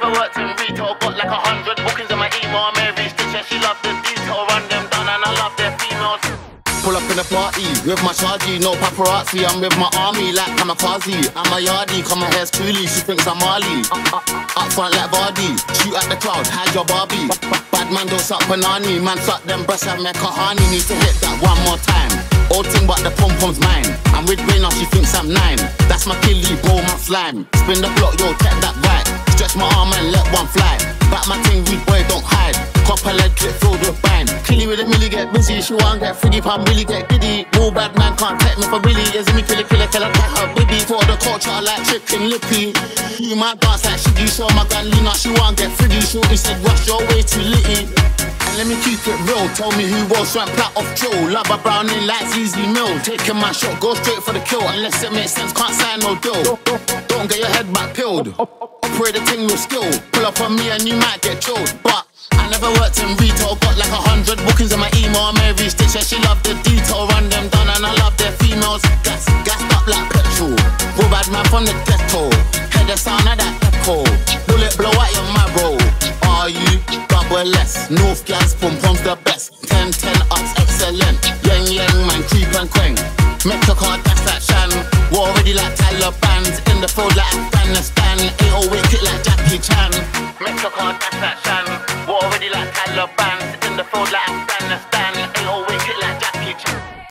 never worked in retail, got like a hundred bookings in my email. Mary Stitch, yeah, she love the detail. Run them down and I love their females. Pull up in the party with my chargy, no paparazzi. I'm with my army like kamikaze. I'm a yardie, come my hair's truly. She thinks I'm Marley. Up, up, up front like Vardy. Shoot at the crowd, hide your Barbie. Bad man don't suck banani, man suck them breasts and make a honey. Need to hit that one more time. Old thing, but the pom pom's mine. I'm with Raina, she thinks I'm nine. That's my killie, bro, my slime. Spin the block, yo, take that right. Stretch my arm and let one fly. Back my thing, rude boy, don't hide. Copper lead clip filled with bang. Killie with a milli get busy, she won't get friggy, pump really get giddy. No bad man can't take me for really. Is me killer killer I get her baby. For the culture like chicken lippy. You might dance like shiggy, so my gun Lina, she won't get friggy. Shorty said, rush your way too litty. And let me keep it real. Tell me who was trying plat off Joe. Love a brownie like easy meal. Taking my shot, go straight for the kill. Unless it makes sense, can't sign no deal. Don't get your head back peeled. Operate the thing with skill. Pull up on me and you might get chilled. But I never worked in retail, got like a hundred bookings in my email. Mary Stitch, yeah, she love the detail. Run them down and I love their females. Gas, gassed up like petrol. Real bad man from the ghetto. Hear the sound of that echo. Bullet blow at your marrow. Are you double less? North gas, pum pum's the best. 10 10 ups, excellent. Yang yang man, creep and quang. Metro card, that's that shan. War ready like Taliban's. In the field like Afghanistan. 808 Metro card, that's that shan. War ready like Taliban's. In the field like.